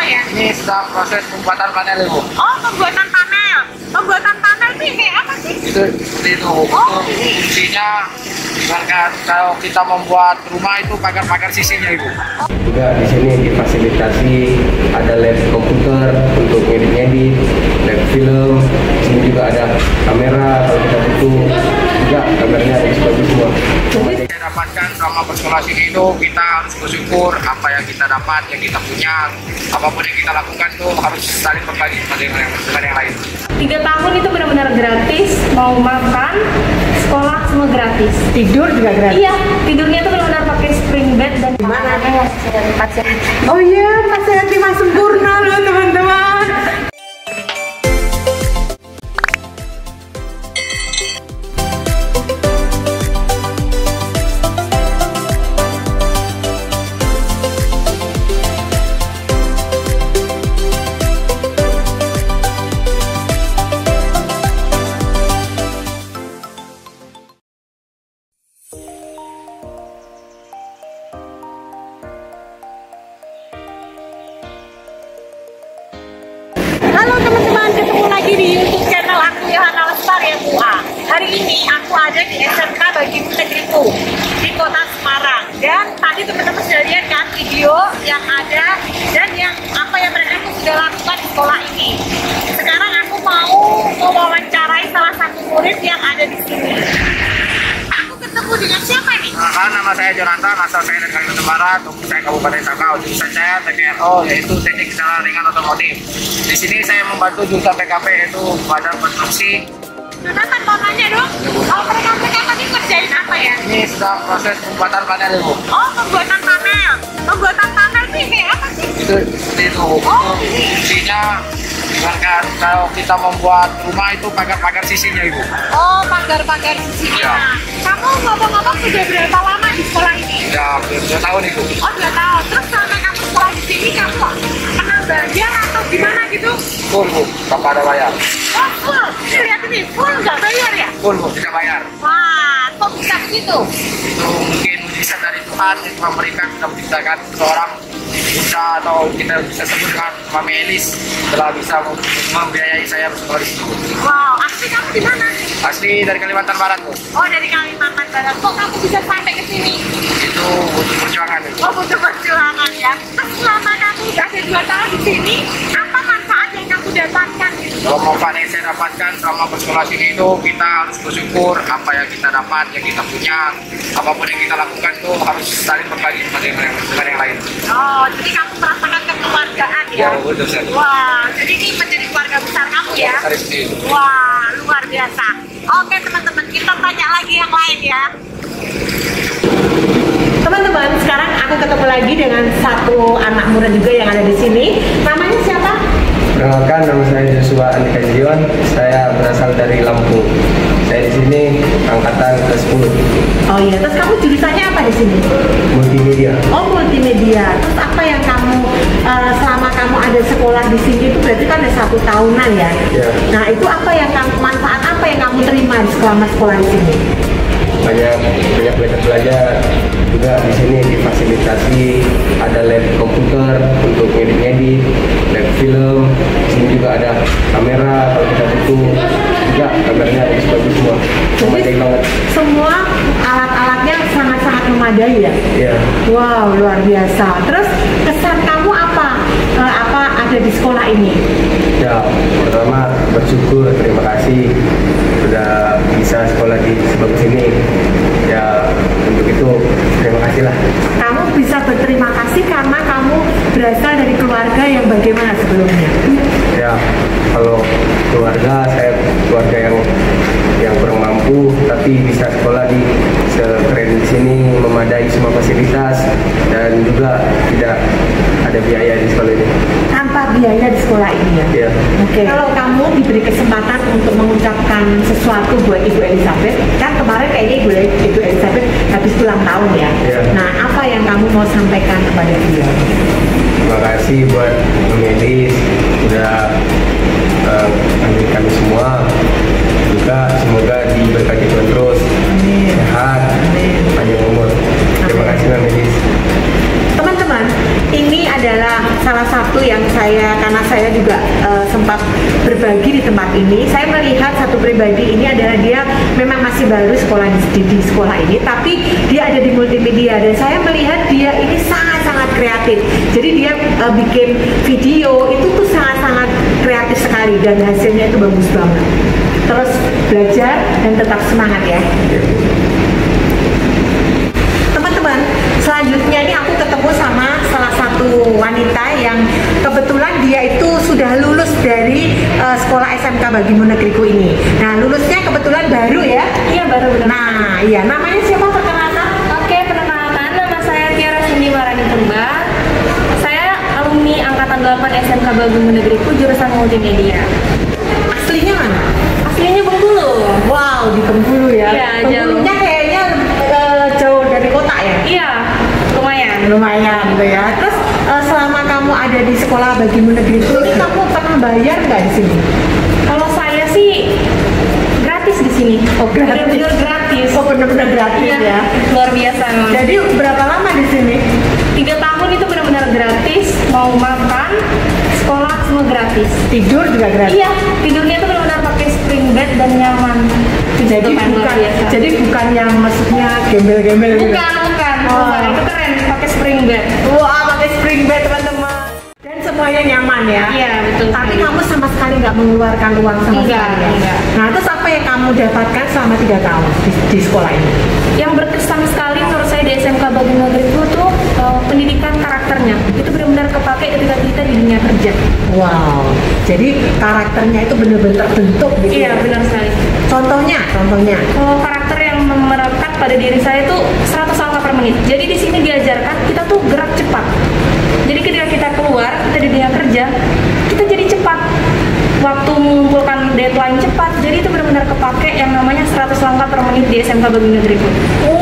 apa ya? Ini sedang proses pembuatan panel ibu. Oh, pembuatan panel. Pembuatan panel itu kayak apa sih? Itu seperti itu. Oh, itu ini. fungsinya misalkan kalau kita membuat rumah itu pagar-pagar sisinya ibu. juga di sini difasilitasi ada lab komputer untuk ngedit-ngedit, lab film, di sini juga ada kamera kalau kita butuh juga kameranya bagus-bagus semua. Kita dapatkan selama bersekolah sini itu kita harus bersyukur apa yang kita punya, apa pun yang kita lakukan itu harus saling berbagi dengan yang, dengan yang lain. Tiga tahun itu benar-benar gratis, mau makan, sekolah semua gratis. Tidur juga gratis. Iya, tidurnya tuh benar-benar pakai spring bed dan ya dari pasien. Oh iya, Mas lagi di YouTube channel aku Yohana Lestari ya Bu A. Hari ini aku ada di SMK Bagi Negeriku di kota Semarang. Dan tadi teman-teman sudah lihat kan video yang ada dan yang apa yang mereka sudah lakukan di sekolah ini. Sekarang aku mau mewawancarai salah satu murid yang ada di sini. Nah, nama saya Jonathan, asal saya dari Kalimantan Barat, untuk saya Kabupaten Sakau. Jurusan saya TKRO, yaitu Teknik Kendaraan Ringan Otomotif. Di sini saya membantu jurusan PKP, yaitu Badan Konstruksi. Jonathan mau nanya dong, oh mereka mereka tadi kerjain apa ya? Ini sedang proses pembuatan panel ibu. Oh pembuatan panel, pembuatan panel kayak apa sih? Itu seperti itu. Oh, Itu ini. Misalkan kalau kita membuat rumah itu pagar-pagar sisinya ibu. Oh, pagar-pagar sisinya. Iya. Kamu ngomong-ngomong sudah berapa lama di sekolah ini? Ya, hampir dua tahun ibu. Oh, dua tahun. Terus selama kamu sekolah di sini, kamu kenal bagian atau gimana gitu? Full bu, tanpa ada bayar. Oh, full. Ini lihat ini, full nggak bayar ya? Full bu, tidak bayar. Wah, kok bisa begitu? Itu mungkin mujizat dari Tuhan yang Tuhan berikan sudah menciptakan seorang bunda atau kita bisa sebut dengan Mami Elis telah bisa mem- membiayai saya bersekolah di sini. Wow, asli kamu di mana? Asli dari Kalimantan Barat bu. Oh, dari Kalimantan Barat. Kok kamu bisa sampai ke sini? Itu butuh perjuangan ibu. Oh, butuh perjuangan ya. Selama kamu udah ada dua tahun di sini, kamu dapatkan? Kalau manfaat yang saya dapatkan selama bersekolah sini itu kita harus bersyukur apa yang kita dapat, yang kita punya, apa pun yang kita lakukan itu harus saling berbagi dengan yang, lain. Oh, jadi kamu merasakan kekeluargaan ya? Ya, betul. Wah, jadi ini menjadi keluarga besar kamu ya? Sini. Wah, luar biasa. Oke teman-teman, kita tanya lagi yang lain ya. Teman-teman, sekarang aku ketemu lagi dengan satu anak muda juga yang ada di sini. Namanya siapa? Perkenalkan nama saya Joshua Andika Jion, saya berasal dari Lampung. Saya di sini angkatan ke-10 Oh iya, terus kamu jurusannya apa di sini? multimedia. Oh multimedia. Terus apa yang kamu eh, selama kamu ada sekolah di sini itu berarti kan ada satu tahunan ya? Iya. Nah itu apa yang kamu manfaat apa yang kamu terima di selama sekolah di sini? banyak banyak belajar belajar juga di sini difasilitasi ada lab komputer film sini juga ada kamera kalau kita butuh juga kameranya bagus-bagus semua memadai banget semua alat-alatnya sangat-sangat memadai ya? ya Wow luar biasa. Terus kesan kamu apa? Eh, apa ada di sekolah ini? ya pertama bersyukur terima kasih sudah bisa sekolah di sebagus ini ya untuk itu terima kasih lah Kamu bisa berterima kasih karena kamu berasal dari keluarga yang bagaimana sebelumnya? ya kalau keluarga saya keluarga yang yang kurang mampu tapi bisa sekolah di sekeren di sini memadai semua fasilitas dan juga tidak ada biaya di sekolah ini Tanpa biaya di sekolah ini ya? ya Oke. Kalau kamu diberi kesempatan untuk mengucapkan sesuatu buat Ibu Elizabeth, kan kemarin kayaknya Ibu, Ibu Elizabeth habis ulang tahun ya. Iya. Nah, apa yang kamu mau sampaikan kepada beliau? terima kasih buat Melis udah uh, ambil kami semua juga semoga diberkati Tuhan terus Amin. sehat Amin. panjang umur terima kasih Melis Teman-teman, ini adalah salah satu yang juga eh, sempat berbagi di tempat ini, saya melihat satu pribadi ini adalah dia memang masih baru sekolah di, di sekolah ini, tapi dia ada di multimedia dan saya melihat dia ini sangat-sangat kreatif. Jadi dia eh, bikin video itu tuh sangat-sangat kreatif sekali dan hasilnya itu bagus banget. Terus belajar dan tetap semangat ya. Teman-teman, selanjutnya ini aku ketemu sama salah satu wanita yang kebetulan dia itu sudah lulus dari eh, sekolah SMK Bagimu Negeriku ini. Nah, lulusnya kebetulan baru ya. Iya baru benar. Nah, iya namanya siapa perkenalkan? Oke, perkenalkan nama saya Tiara Cindy Marani Purba. Saya alumni angkatan 8 SMK Bagumu Negeriku jurusan multimedia. Aslinya mana? Aslinya Bengkulu. Wow, di Bengkulu ya. Iya, Bengkulunya kayaknya eh, jauh dari kota ya. Iya, lumayan. Lumayan gitu ya. Terus eh, selama kamu ada di sekolah Bagimu Negeriku ini kamu pernah bayar nggak di sini? Kalau saya sih gratis di sini. Oh, gratis. Bener-bener gratis. Oh, benar-benar gratis Iya, ya. luar biasa memang. Jadi berapa lama di sini? Mau makan, sekolah semua gratis. Tidur juga gratis. Iya, tidurnya itu benar-benar pakai spring bed dan nyaman. Jadi Itu kan bukan, biasa. jadi bukan yang maksudnya gembel-gembel gitu. bukan, bukan, Oh. bukan. Itu keren pakai spring bed. Wah, pakai spring bed teman-teman. Dan semuanya nyaman ya. Iya, betul Tapi sekali. kamu sama sekali nggak mengeluarkan uang sama Enggak, sekali. ya? enggak. Nah, terus apa yang kamu dapatkan selama tiga tahun di, di sekolah ini? Yang berkesan sekali menurut saya di SMK Bagian Negeri pendidikan karakternya. Itu benar-benar kepake ketika kita di dunia kerja. Wow, jadi karakternya itu benar-benar terbentuk gitu. Iya, ya? benar sekali. Contohnya, contohnya. Kalau karakter yang merekat pada diri saya itu 100 langkah per menit. Jadi di sini diajarkan kita tuh gerak cepat. Jadi ketika kita keluar, kita di dunia kerja, kita jadi cepat. Waktu mengumpulkan deadline cepat, jadi itu benar-benar kepake yang namanya 100 langkah per menit di SMK Bagian Negeri Pun. Oh,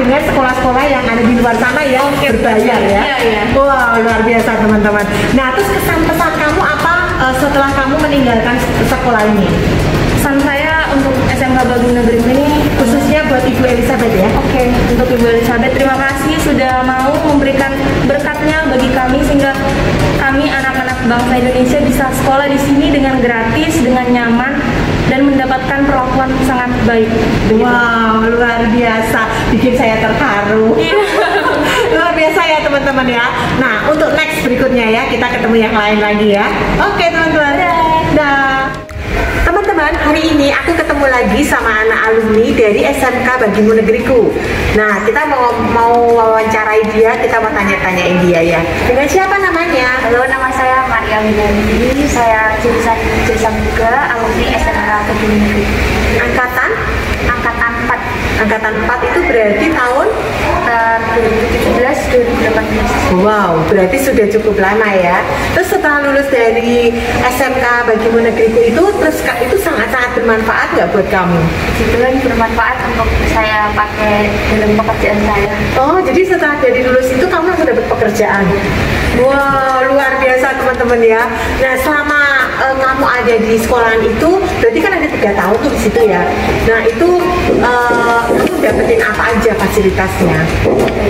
dengan sekolah-sekolah yang ada di luar sana yang berbayar ya. Iya, iya. Wah, luar biasa teman-teman. Nah, terus kesan pesan kamu apa eh, setelah kamu meninggalkan sekolah ini? Pesan saya untuk SMK Bagian Negeri ini Khususnya buat Ibu Elizabeth ya. Oke, untuk Ibu Elizabeth terima kasih sudah mau memberikan berkatnya bagi kami sehingga kami anak-anak bangsa Indonesia bisa sekolah di sini dengan gratis, dengan nyaman dan mendapatkan perlakuan sangat baik. Begitu. Wow, luar biasa. Bikin saya terharu. Iya. luar biasa ya teman-teman ya. Nah, untuk next berikutnya ya, kita ketemu yang lain lagi ya. Oke teman-teman. Dah. Teman-teman, hari ini aku ketemu lagi sama anak alumni dari SMK Bagimu Negeriku. Nah, kita mau mau wawancarai dia, kita mau tanya-tanyain dia ya. Dengan siapa namanya? Halo, nama saya Maria Widani. Saya jurusan jurusan juga alumni SMK Kediri Negeri. Angkatan? Angkatan 4 Angkatan 4 itu berarti tahun 2017 2018. Wow, berarti sudah cukup lama ya. Terus setelah lulus dari SMK Bagimu Negeriku itu, terus Kak, itu sangat-sangat bermanfaat nggak buat kamu? Kebetulan bermanfaat untuk saya pakai dalam pekerjaan saya. Oh, jadi setelah dari lulus itu kamu langsung dapat pekerjaan. Wow, luar biasa teman-teman ya. Nah, selama eh, kamu ada di sekolahan itu, berarti kan ada tiga tahun tuh di situ ya. Nah, itu dapetin apa aja fasilitasnya?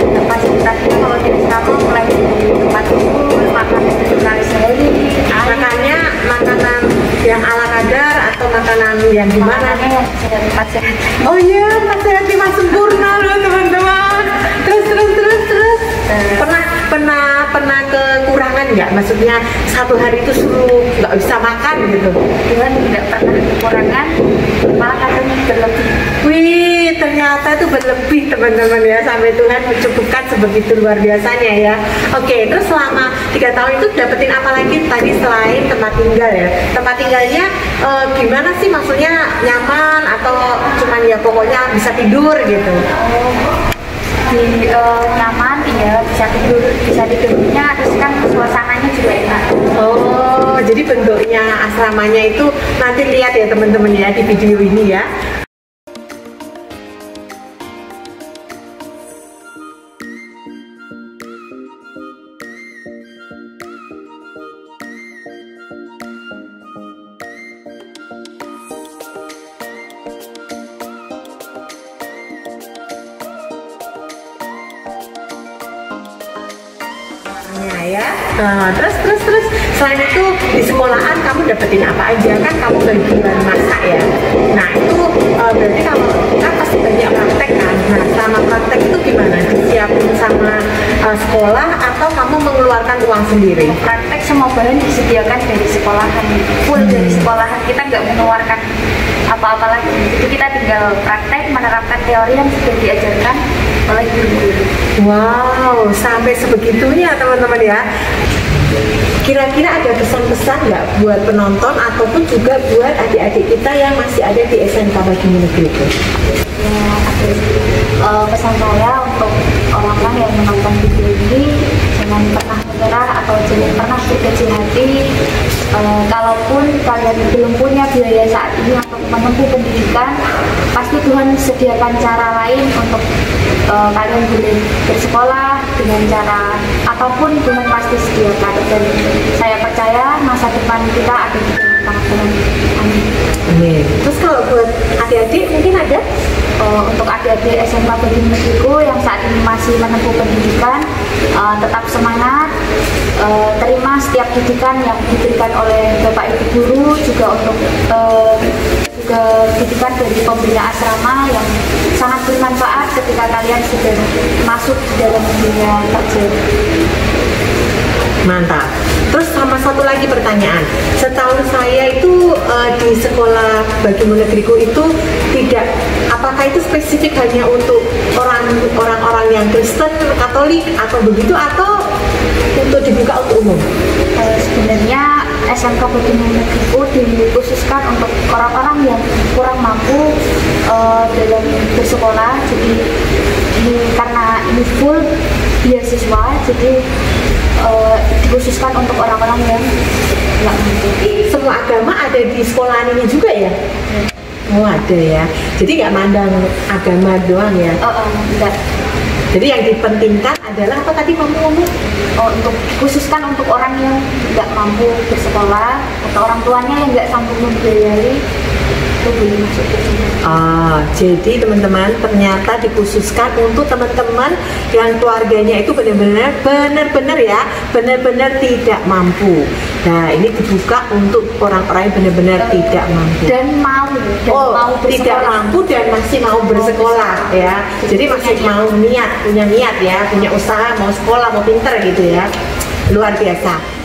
Untuk fasilitasnya kalau di asrama mulai dari tempat tidur, makan sekali sehari, Makannya makanan yang ala kadar atau makanan yang gimana? empat sehat. Oh iya, Mas Sehat Mas sempurna loh teman-teman. Terus terus terus terus. Pernah pernah pernah kekurangan nggak? Maksudnya satu hari itu suruh nggak bisa makan gitu. Tuhan tidak pernah kekurangan, malah kadang berlebih. Wih, ternyata itu berlebih teman-teman ya sampai Tuhan mencukupkan sebegitu luar biasanya ya. Oke, terus selama tiga tahun itu dapetin apa lagi tadi selain tempat tinggal ya? Tempat tinggalnya eh, gimana sih? Maksudnya nyaman atau cuman ya pokoknya bisa tidur gitu? di eh, nyaman iya bisa tidur bisa tidurnya terus kan suasananya juga enak Oh, jadi bentuknya asramanya itu nanti lihat ya teman-teman ya di video ini ya. Ya. Nah, terus terus terus selain itu di sekolahan kamu dapetin apa aja kan kamu bagian masak ya. Nah itu eh, berarti kamu kan pasti banyak praktek kan. Nah sama praktek itu gimana? Disiapin sama eh, sekolah atau kamu mengeluarkan uang sendiri? praktek semua bahan disediakan dari sekolahan full dari sekolahan kita nggak mengeluarkan apa-apa lagi jadi kita tinggal praktek menerapkan teori yang sudah diajarkan guru-guru Wow, sampai sebegitunya teman-teman ya. Kira-kira ada pesan-pesan nggak buat penonton ataupun juga buat adik-adik kita yang masih ada di SMK Bagimu Negeri itu? ya eh, pesan saya untuk orang-orang yang menonton video ini jangan pernah menyerah atau jangan pernah berkecil hati Eh, kalaupun kalian belum punya biaya saat ini untuk menempuh pendidikan pasti Tuhan sediakan cara lain untuk eh, kalian boleh bersekolah dengan cara apa pun Tuhan pasti sediakan dan saya percaya masa depan kita ada di tangan Tuhan amin Amin. Terus kalau buat adik-adik mungkin ada? Eh, untuk adik-adik Bagi Negeriku yang saat ini masih menempuh pendidikan eh, tetap semangat eh, terima setiap didikan yang diberikan oleh Bapak Ibu guru juga untuk eh, juga didikan dari pembina asrama yang sangat bermanfaat ketika kalian sudah masuk di dalam dunia kerja. Mantap. Terus sama satu lagi pertanyaan. Setahu saya itu eh, di sekolah Bagimu Negeriku itu tidak apakah itu spesifik hanya untuk orang orang-orang yang Kristen, Katolik atau begitu atau untuk dibuka untuk umum? Eh, sebenarnya SMK Bagi Negeriku dikhususkan untuk orang-orang yang kurang mampu eh, dalam bersekolah jadi ini karena ini full beasiswa jadi eh, dikhususkan untuk orang-orang yang nggak mampu Semua agama ada di sekolahan ini juga ya? Oh ada ya. Jadi nggak mandang agama doang ya. Eh, eh, enggak. Jadi yang dipentingkan adalah apa tadi kamu ngomong? Oh, untuk khususkan untuk orang yang nggak mampu bersekolah atau orang tuanya yang nggak sanggup membiayai itu boleh masuk ke sini. Ah, jadi teman-teman ternyata dikhususkan untuk teman-teman yang keluarganya itu benar-benar benar-benar ya, benar-benar tidak mampu. Nah, ini dibuka untuk orang-orang yang benar-benar tidak mampu. dan mau dan Oh, mau tidak mampu dan masih mau bersekolah ya. Jadi masih mau niat, punya niat ya, punya usaha, mau sekolah, mau pinter gitu ya. Luar biasa.